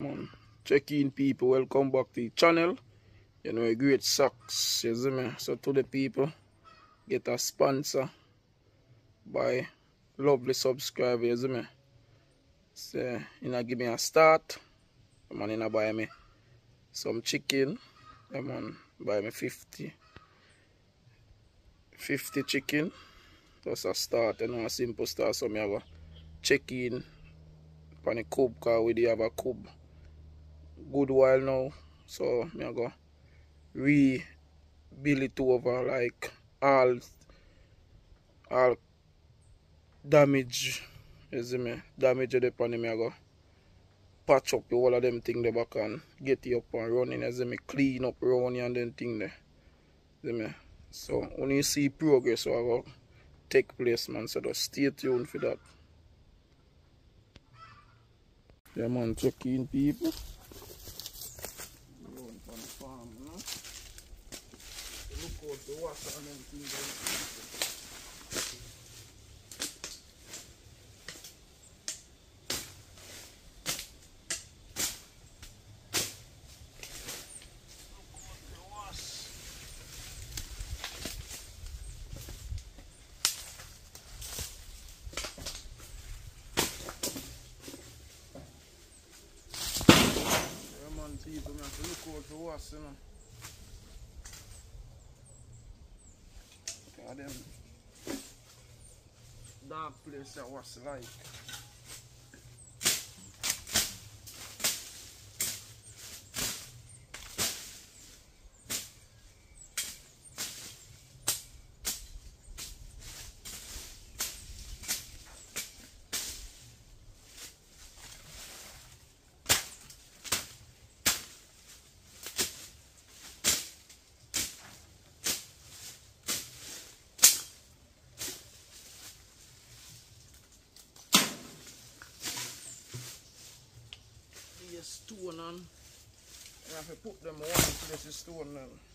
man. Check in people, welcome back to the channel. You know a great socks, you see me? So to the people, get a sponsor by lovely subscriber, you see me? So you know give me a start. The man know buy me some chicken. The man buy me 50 50 chicken. Just a start, you know, a simple start. So me have a check in on the cub because we do have a cub good while now. So me I go rebuild it over like all all damage you see me? Damage the pan me I go patch up all of them thing the back and get it up and running as me? Clean up running and then thing there see me? So when you see progress so I go take place man. So just stay tuned for that. Yeah man, check in people. Going from the farm, you know. Look out the water and then things people, man, to look out for us, you know. Look at them place that was like. The stone on. You have to put them one place the stone on.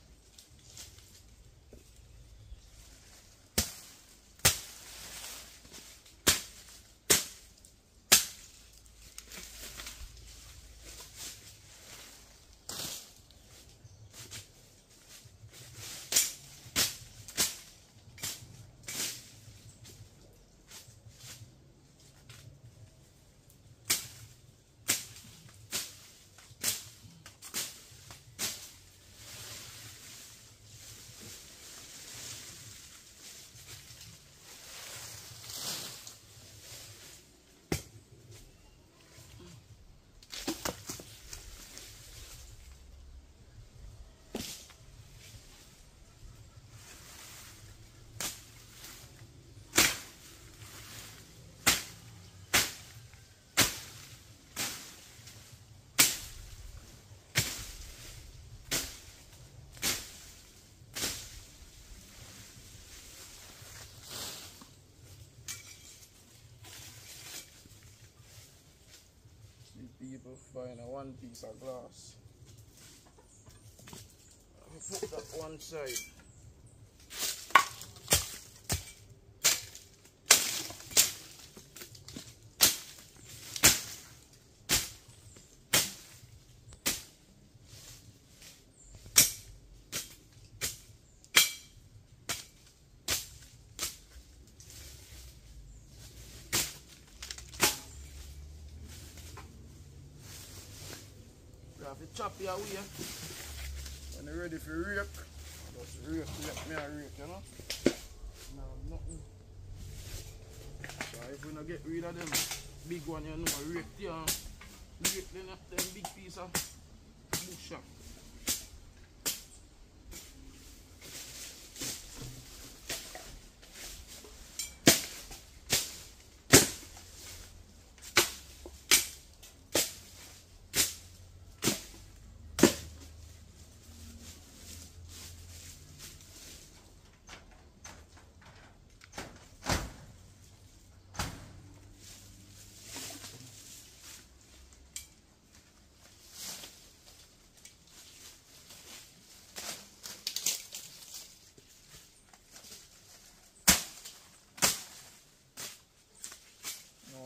People find a one piece of glass. I put that one side. have to chop your way. When you're ready for rake, just e rake, let me a rake, you know. Now nothing. So if we not get rid of them big one, you know, rake, you know, rake them, them big piece of bush.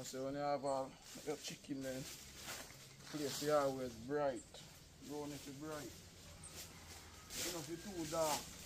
So when you have um, all your chicken then, place is always bright. Round it bright. You know, if it's too dark.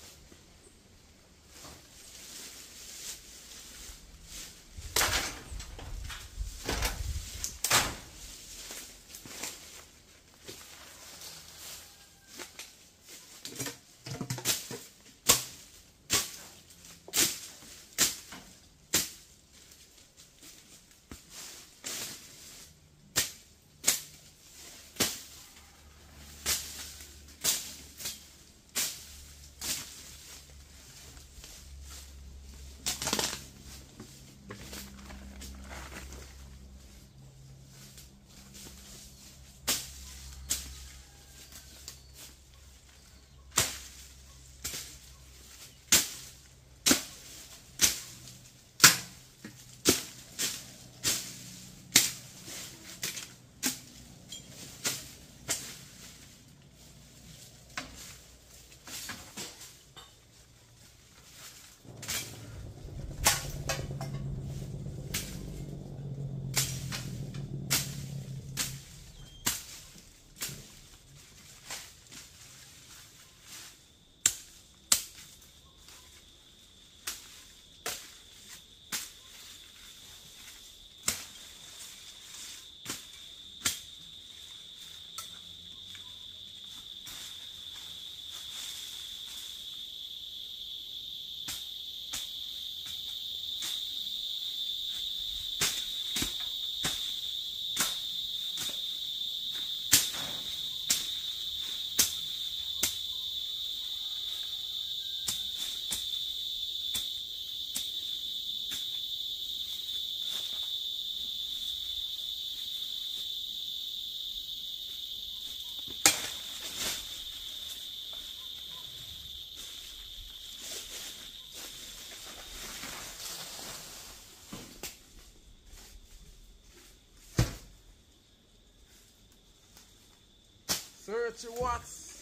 Thirty watts.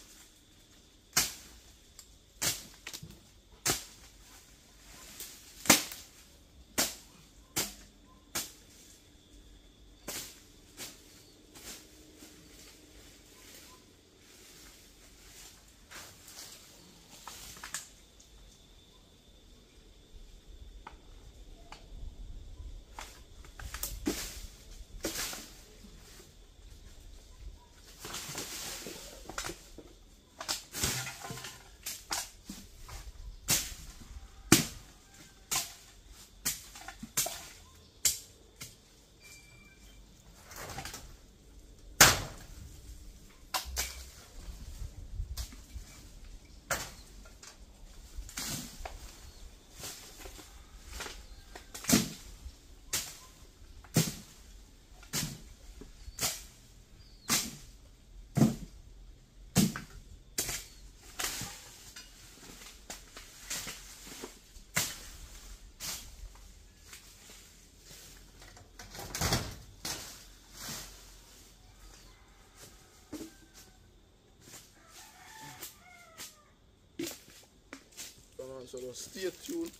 So just stay tuned.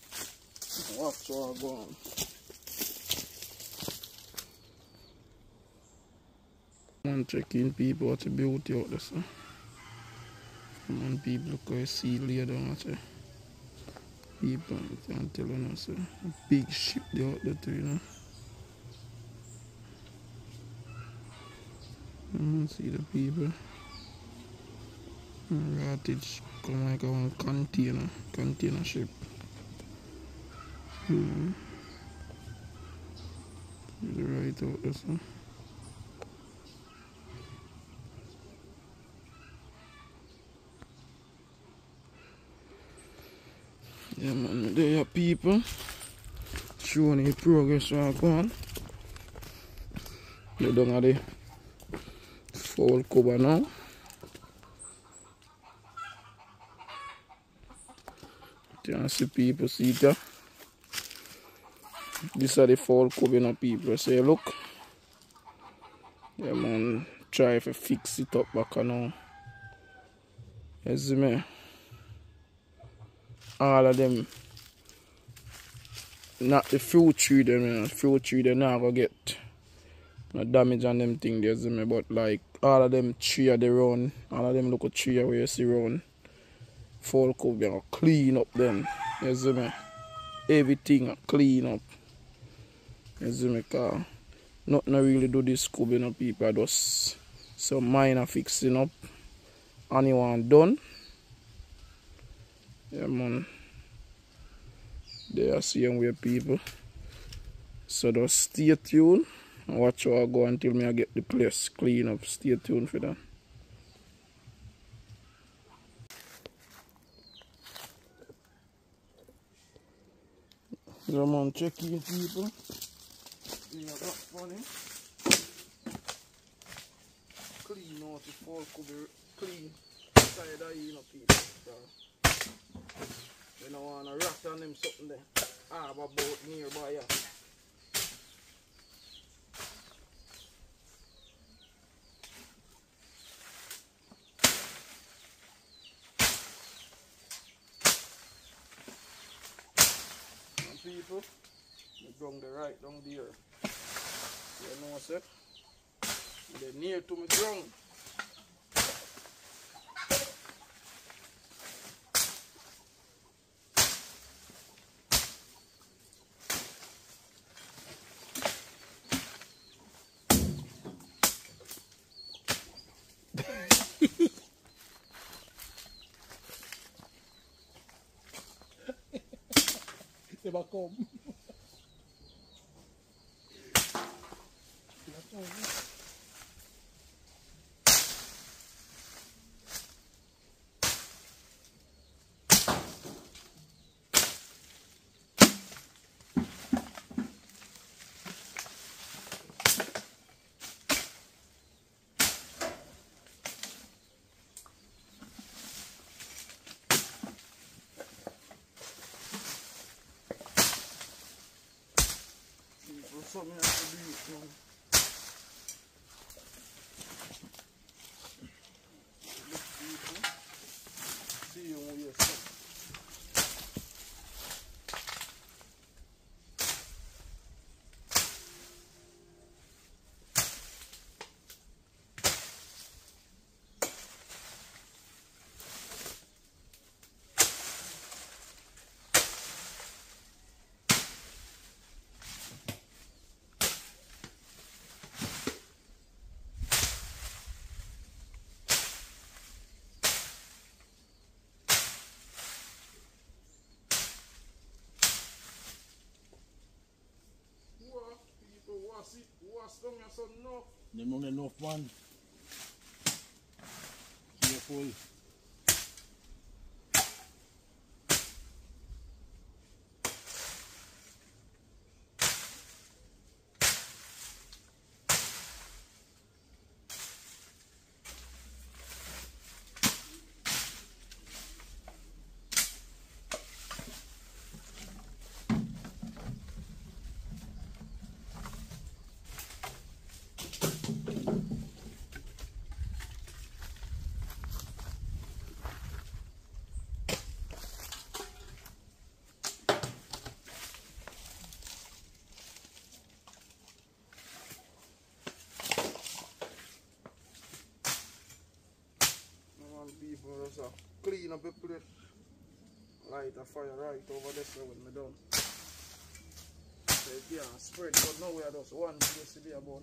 Watch how I go on. Man checking people what the beauty out there, sir. Man people look you see later down say. People I can tell you sir. A big ship there out there too, you know. Mm, see the people. got it come like a container container ship hmm right out this one yeah man there are people. Showing the progress are gone they don't have the full cover now Jansi people see it ya. Dis a di fall covenant people. Se so, look. Ya yeah, man. Try fe fix it up baka nou. Ya zi men. All a dem. Not the few tree dem. You know. Few tree dem nan go get. No damage an dem ting. Ya zi men. But like. All a dem tree a di roun. All a dem loko tree a wey se roun. Run. Fall could be clean up them. You see me? Everything clean up. You see me car. Nothing really do this scuba you people just some minor fixing up. Anyone done. Yeah man. They are seeing where people. So just stay tuned. Watch how I go until me I get the place clean up. Stay tuned for that. Yeah man, check in people. That's funny. Clean out the fall could be clean. Side of you know people. So, you don't wanna rat on them something there. Have a boat nearby yeah. People, we bring the right down there. You know what I said? They're near to my ground. bakom. só me abriu. Nè moun gen nou fan. Kye fol. People just uh, clean up the place. Light a fire right over there so when me done. So it can't spread, but now we are just one place to be about.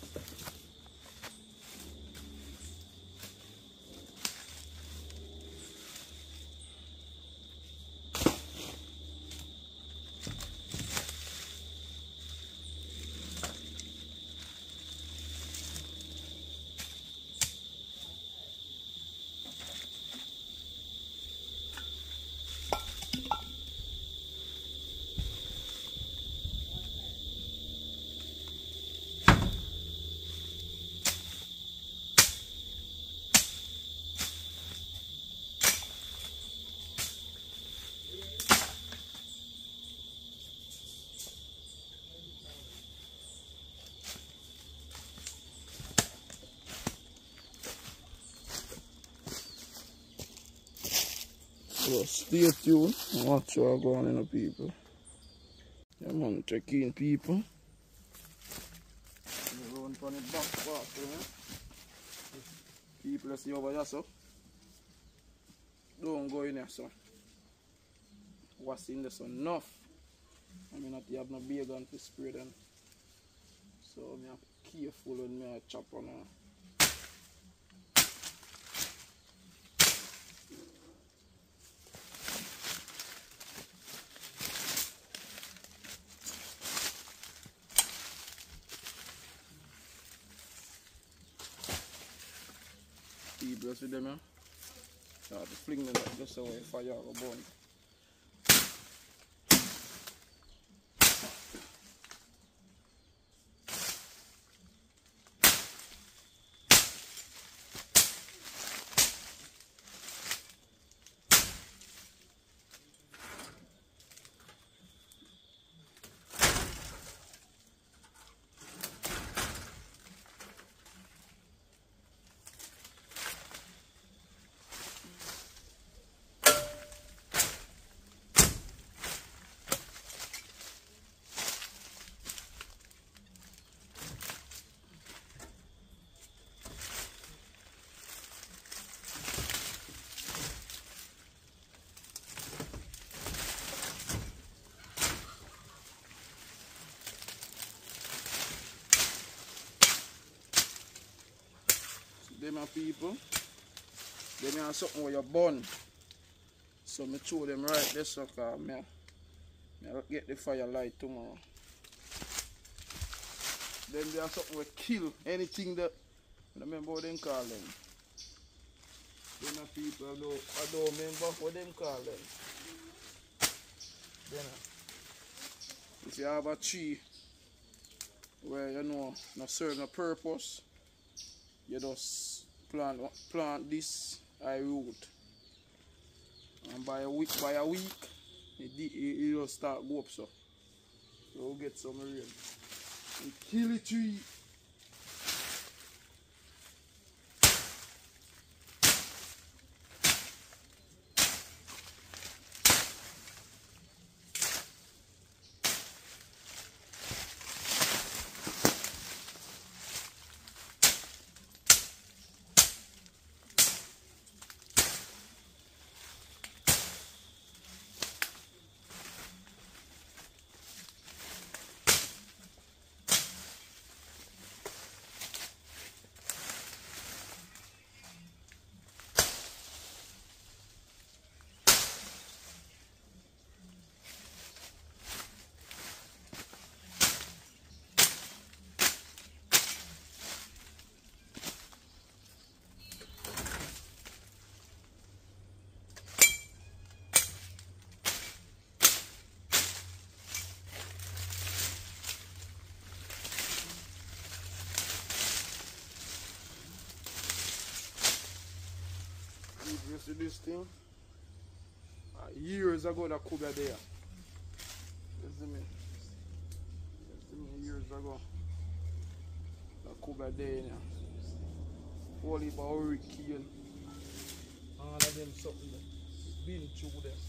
So stay tuned and watch what going on people. Yeah man, check in people. People see over here so. Don't go in there so. What's in there so enough. I mean not have no beer gun to spray them. So have careful when a chop on her. People let's see them here. Start to fling them up just away fire go burn. Them are people. Them are something where you burn. So me throw them right there so cause me, me get the fire light tomorrow. Then they are something where kill anything that I remember what them call them. Them are people I don't, I don't remember what them call them. Then uh, if you have a tree where you know not serve no purpose, you just plant plant this I root. And by a week by a week it, it, it start go up so. So get some rain. And kill the tree. You see this thing, uh, years ago that could be there. You see me? You see me years ago. That could be there. Whole heap of hurricane. All of them something that been through them.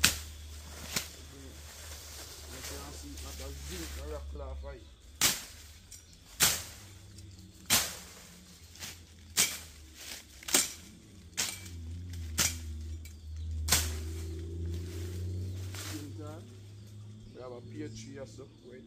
You can see it like a zinc rock laugh right? We have a pear tree also, where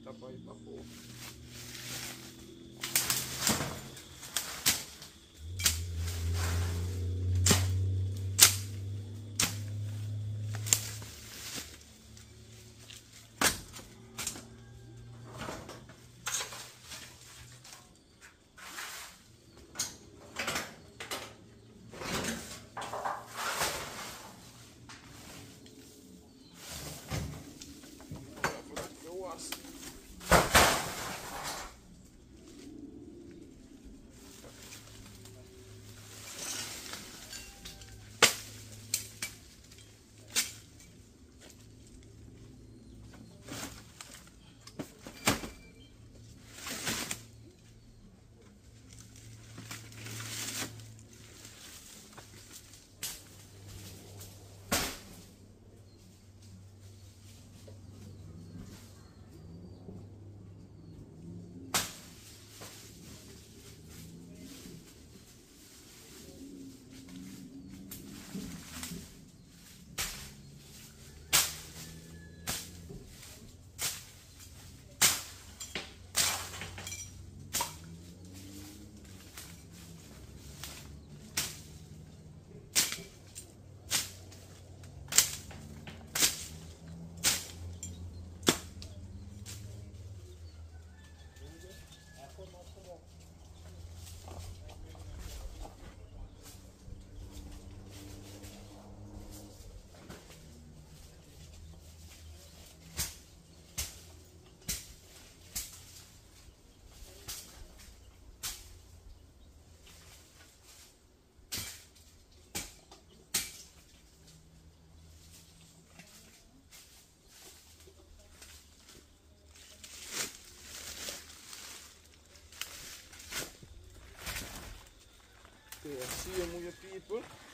Te assiamo, capito?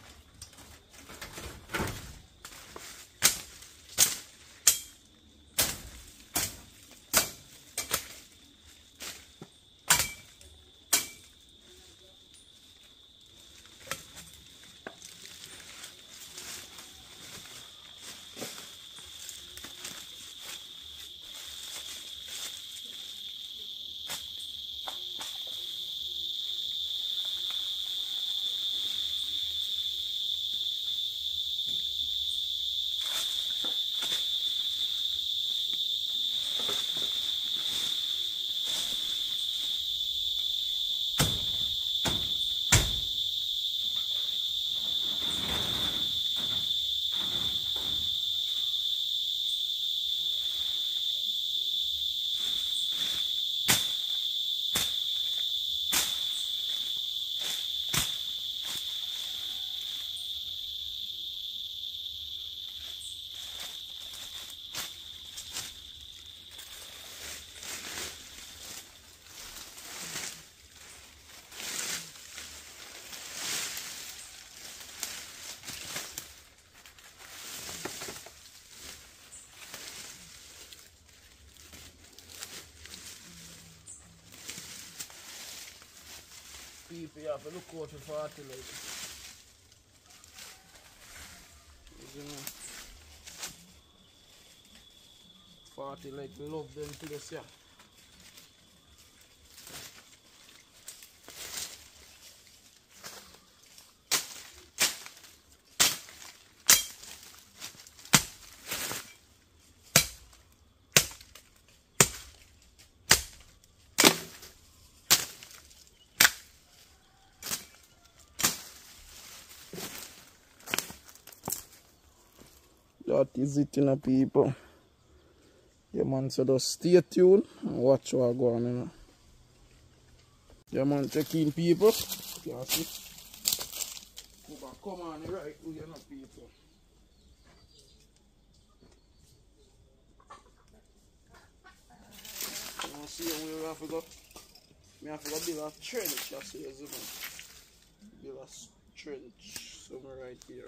People. You have to look out for party like. Party like love them place, yeah. That is it, you know, people. Yeah, man, so just stay tuned and watch what go on, you know. Yeah, man, check in, people. You see? Come on, right, you know, people. You see where we have to go? Me have to go build a trench, you see, you see, man. Build a trench somewhere right here.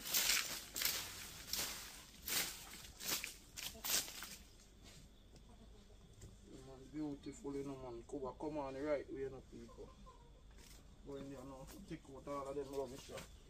beautiful, you know, man. Cover, come on the right way, you know, people. Go in there now, take out all of them rubbish, yeah.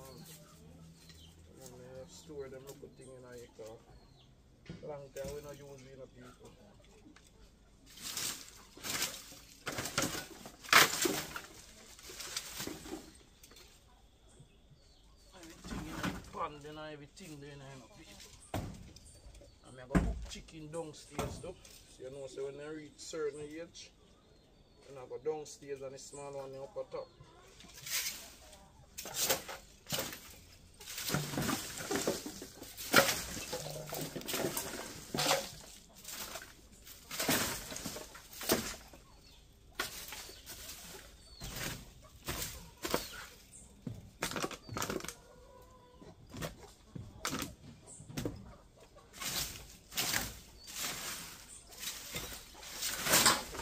Um, and they have store them look thing in a car. Long time we not use it, you know, people. Everything in a pan, then everything there, you know, people. And I got cook chicken downstairs though. So you know, so when they reach certain age, and I go downstairs and the small one up at top.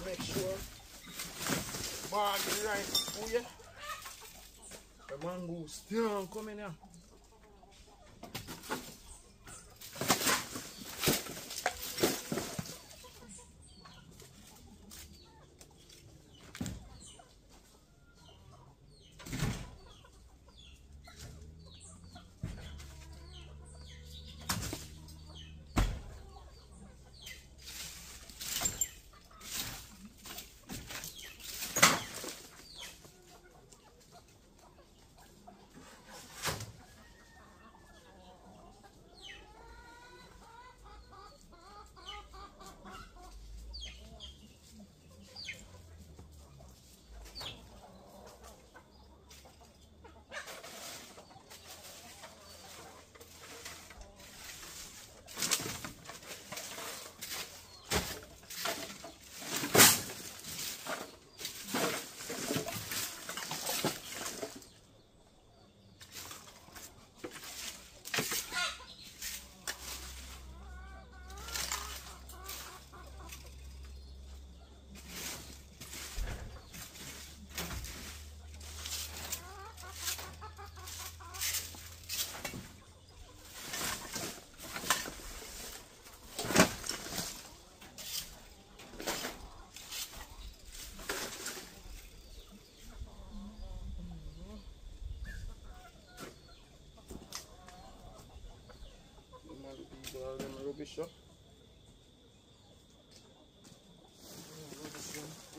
Make sure right oh, for you. The mango still coming here. One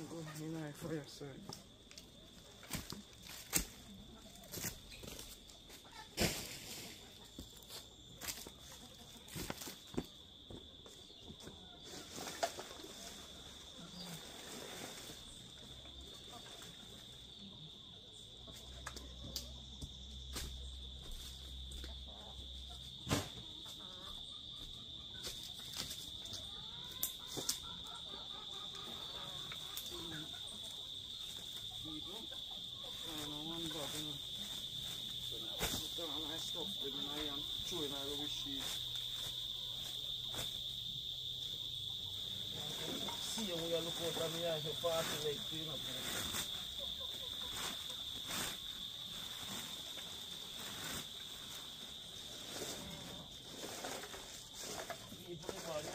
go in my fire side. people. I don't know one bug, you know. So now I put down my stuff with my um, throwing my rubbish sheet. See you when you look out of me eyes, you party like clean up. you know. People, everybody,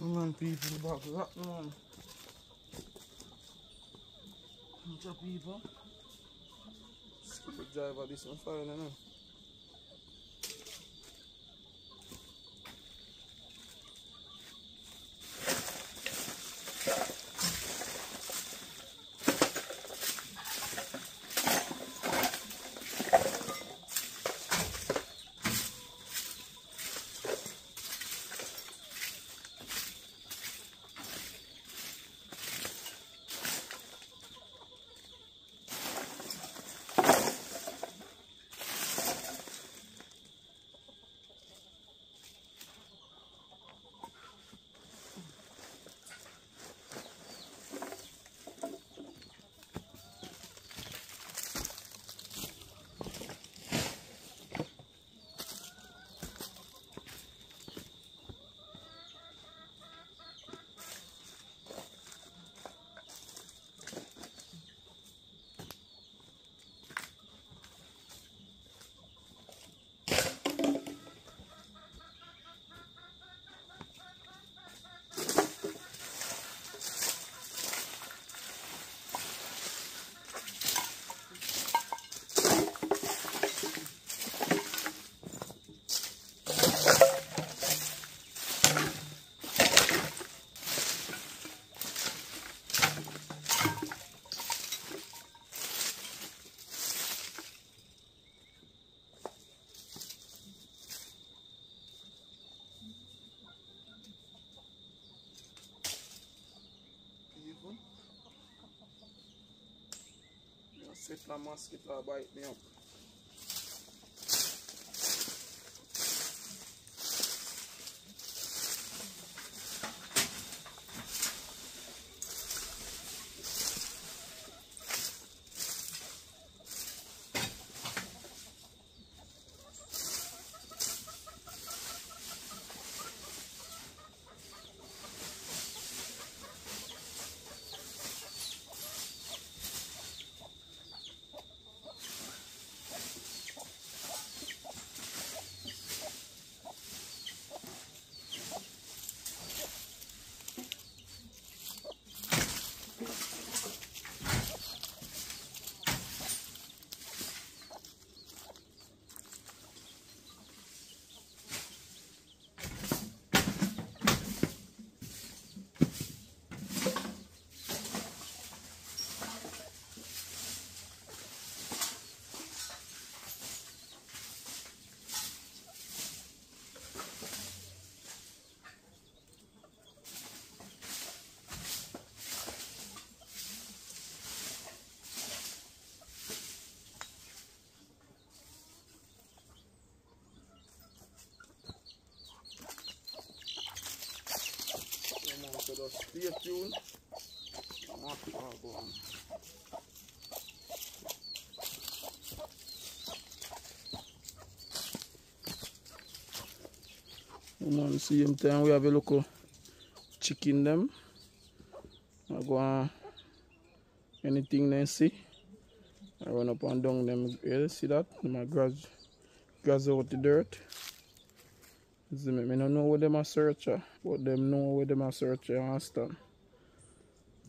yeah. Come on, people, buckle up, man. Bunch of people. Scuba driver, this one fire, you know. Sit la maski trabay mi ap. So stay tuned. The car going. Man, same time we have a local chicken them. I go on anything they see. I run up and down them. See that? My grass, grass out the dirt. See me, me don't know where them are searcher, but them know where them are searcher, understand?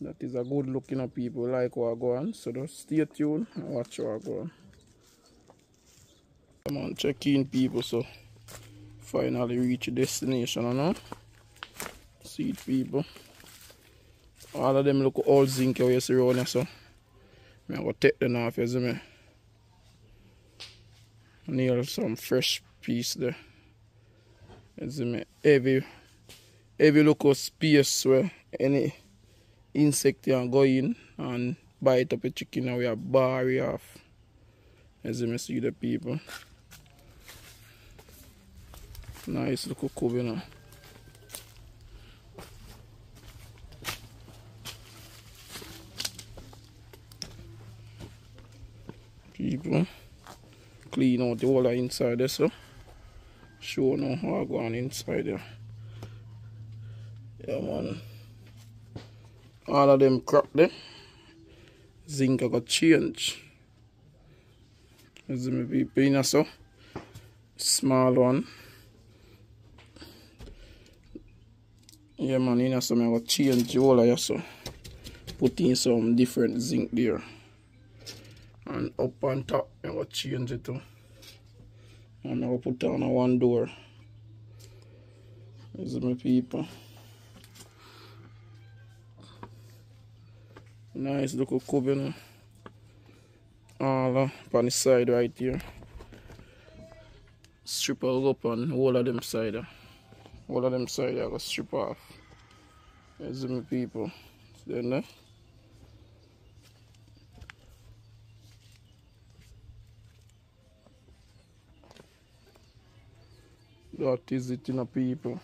That is a good looking at people like what go on. So just stay tuned and watch what go on. Come on, check in people so finally reach destination you know. See it people. All of them look all zinc you see around here so. I'm to take them off you see me. Nail some fresh piece there. See me. Every every local space where any insect can go in and bite up a chicken and we are bar off. As you see the people. Nice little cove know. People clean out the whole inside there so show now how I go on inside there. Yeah man. All of them crack there. Zinc I got change. As me people in so small one. Yeah man, in so I got change all of so. Put in some different zinc there. And up on top I got change it too. And I'll put on a one door. As my people. Nice little know. All uh, on the side right here. Strip all up on all of them side. Uh. All of them side I go strip off. There's my people. Then uh, That is it in a people.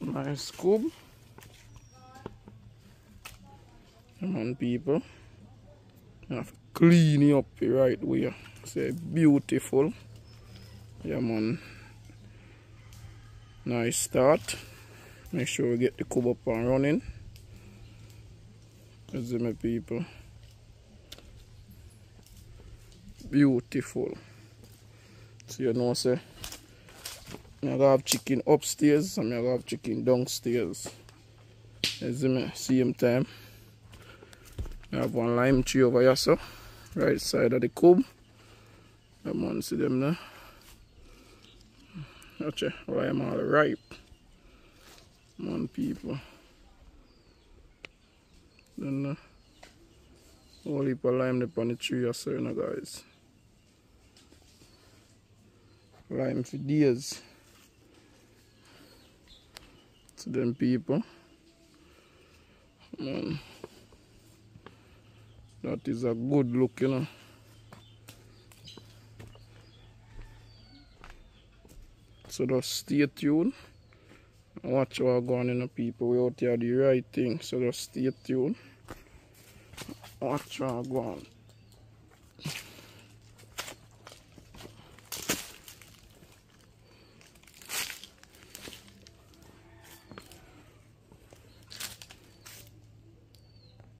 Nice scoop. Come on people. You have to clean it up the right way. Say beautiful. Yeah man. Nice start. Make sure we get the cube up and running. You see my people. Beautiful. So you know say I'm have chicken upstairs and I'm gonna have chicken downstairs. You see me? Same time. I have one lime tree over here so right side of the cube. Come on see them now. Watch it, lime all ripe. Come on people. Then uh, whole heap of lime up on the tree or so, you know, guys. Lime for days. To them people. Man. That is a good look, you know. So just stay tuned. Watch what going on, people. We out here the right thing. So just stay tuned. Watch what going.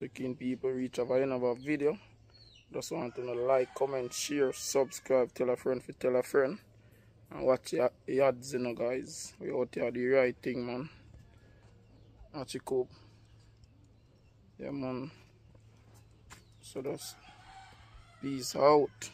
Looking people reach over the end of our video. Just want to like, comment, share, subscribe, tell a friend for tell a friend. And watch your ads, you know, guys. We out here the right thing, man. Watch it cope. Yeah, man. So just peace out.